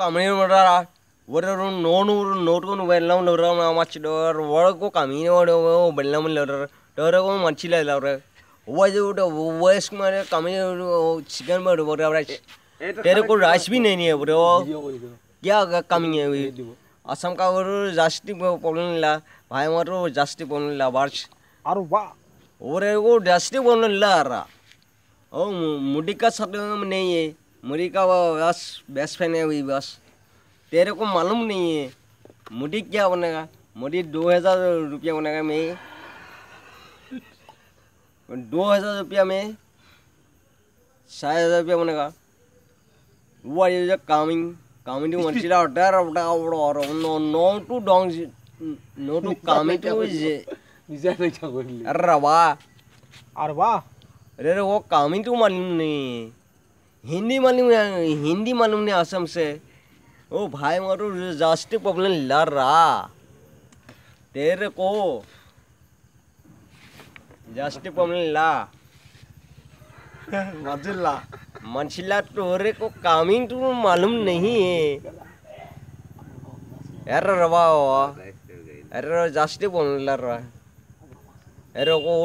kamine madara వరరు నోనూరు నోటుకుని బెల్లం lever మచ్చడోర్ వరకు కమీన బెల్లం లెవరు డోరకు మర్చిలేదు లెవరు वजह चिकन में डुबो तेरे को राश भी नहीं है ब्रो। क्या कमी है अभी असम का जास्ती प्रॉब्लम ला। भाई मारो जास्ती प्रॉब्लम ला बार्च और जास्ती प्रॉब्लम ला रहा। ओ सब नहीं है। मुड़ी का वो बस बेस्ट फ्रेंड है वही बस। तेरे को मालूम नहीं है। मुड़ी क्या बनेगा? मुड़ी दो हज़ार रुपया बनेगा मैं। दो हज़ार रुपया में। सात हज़ार रुपया बनेगा। वो आज जो कामिंग। कामिंग टू मंचिला होटल अपना और no no to Dong no to coming to Vijay नहीं चाहूँगी अरे वाह। अरे वाह। अरे वो कामिंग टू मालूम नहीं हिंदी मालूम है हिंदी मालूम नहीं असम से। ओ भाई मारो राष्ट्रीय प्रॉब्लम लड़ रहा। तेरे को राष्ट्रीय प्रॉब्लम ला। मजिला मनशिला तोरे को कामिंग तो मालूम नहीं है। यार रवा अरे राष्ट्रीय प्रॉब्लम लड़ रहा है। अरे को